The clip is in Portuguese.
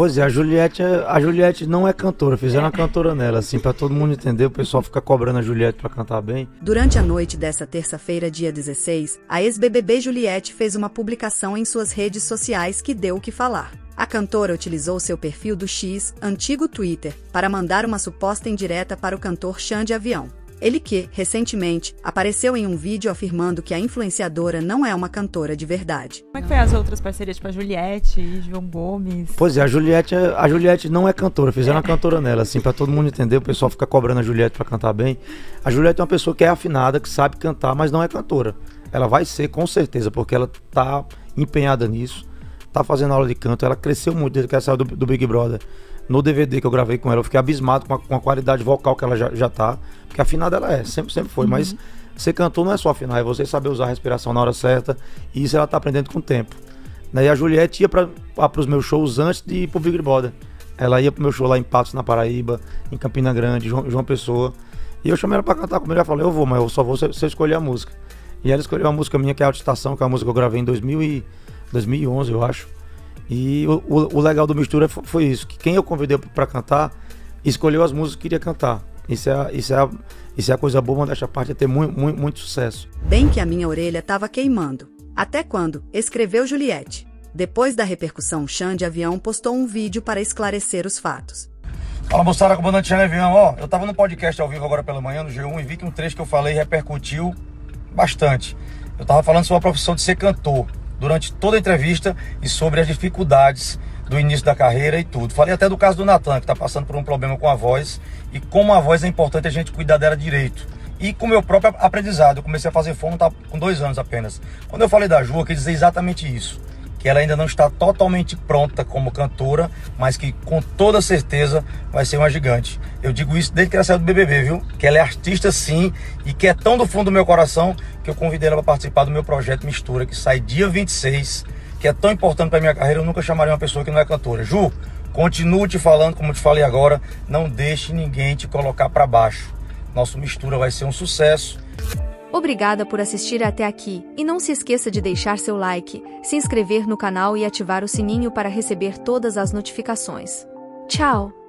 Pois é, a Juliette, é- a Juliette não é cantora, fizeram uma cantora nela, assim, pra todo mundo entender, o pessoal fica cobrando a Juliette pra cantar bem. Durante a noite dessa terça-feira, dia 16, a ex-BBB Juliette fez uma publicação em suas redes sociais que deu o que falar. A cantora utilizou seu perfil do X, antigo Twitter, para mandar uma suposta indireta para o cantor Xande Avião. Ele que, recentemente, apareceu em um vídeo afirmando que a influenciadora não é uma cantora de verdade. Como é que foi as outras parcerias, tipo a Juliette e João Gomes? Pois é, a Juliette, é- a Juliette não é cantora, fizeram uma cantora nela, assim, pra todo mundo entender, o pessoal fica cobrando a Juliette pra cantar bem. A Juliette é uma pessoa que é afinada, que sabe cantar, mas não é cantora. Ela vai ser, com certeza, porque ela tá empenhada nisso, tá fazendo aula de canto, ela cresceu muito desde que ela saiu do, do Big Brother. No DVD que eu gravei com ela, eu fiquei abismado com a, com a qualidade vocal que ela já, já tá, porque afinada ela é, sempre, sempre foi, mas ser cantor não é só afinar, é você saber usar a respiração na hora certa, e isso ela tá aprendendo com o tempo. Né? E a Juliette ia para os meus shows antes de ir pro Big Brother. Ela ia pro meu show lá em Patos, na Paraíba, em Campina Grande, João, João Pessoa. E eu chamei ela pra cantar comigo. Ela falou: Eu vou, mas eu só vou se eu escolher a música. E ela escolheu uma música minha que é Alta Estação, que é uma música que eu gravei em 2000 e 2011, eu acho. E o, o- o legal do Mistura fo- foi isso: que quem eu convidei pra cantar escolheu as músicas que queria cantar. Isso é, a- isso é, isso é a coisa boa, dessa parte é ter muito, muito, muito sucesso. Bem que a minha orelha tava queimando. Até quando? Escreveu Juliette. Depois da repercussão, Xande Avião postou um vídeo para esclarecer os fatos. Fala moçada, comandante Xane Avião. Ó, eu tava no podcast ao vivo agora pela manhã no G1 e vi que um trecho que eu falei repercutiu bastante. Eu tava falando sobre a profissão de ser cantor durante toda a entrevista e sobre as dificuldades do início da carreira e tudo. Falei até do caso do Natan, que tá passando por um problema com a voz e como a voz é importante a gente cuidar dela direito. E com o meu próprio aprendizado, eu comecei a fazer fono tá, com dois anos apenas. Quando eu falei da Ju, eu quis dizer exatamente isso que ela ainda não está totalmente pronta como cantora, mas que com toda certeza vai ser uma gigante. Eu digo isso desde que ela saiu do BBB, viu? Que ela é artista sim e que é tão do fundo do meu coração que eu convidei ela para participar do meu projeto Mistura, que sai dia 26, que é tão importante para minha carreira, eu nunca chamaria uma pessoa que não é cantora. Ju, continuo te falando como te falei agora, não deixe ninguém te colocar para baixo. Nosso Mistura vai ser um sucesso. Obrigada por assistir até aqui e não se esqueça de deixar seu like, se inscrever no canal e ativar o sininho para receber todas as notificações. Tchau!